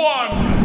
One.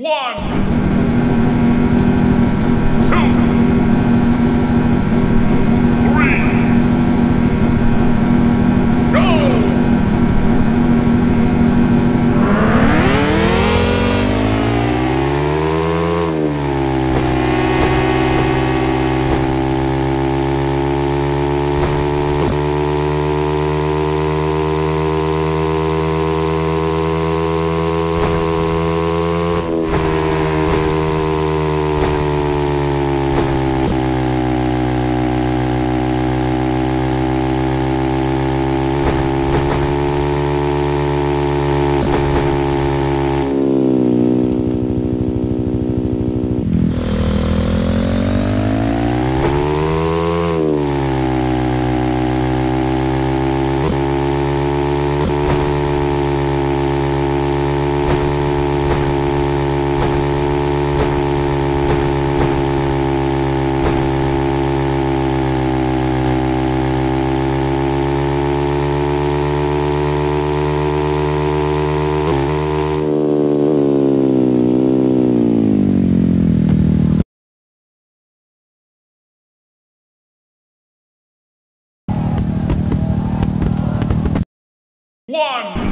One. One.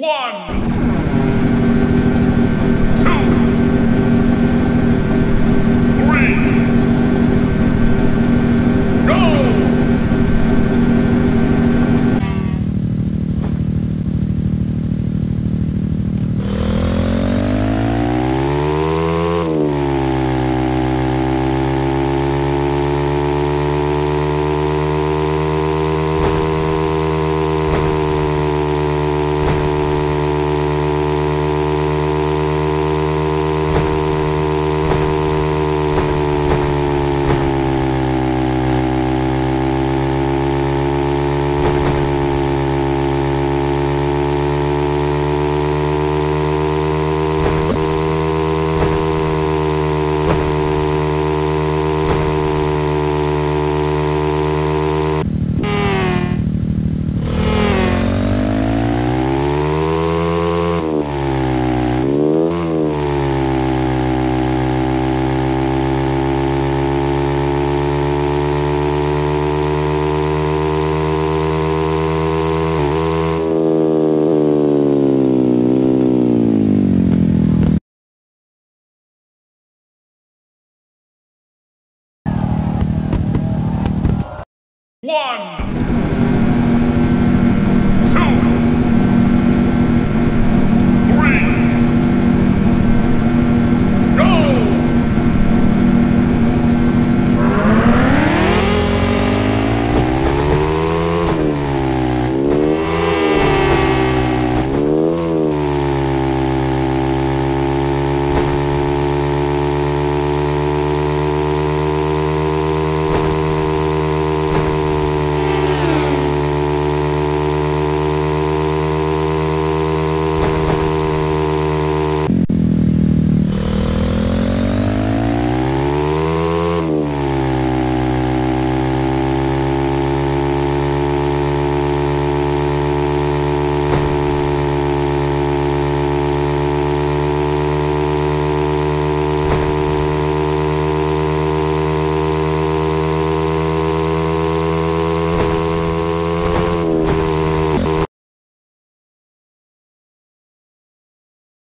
One. One.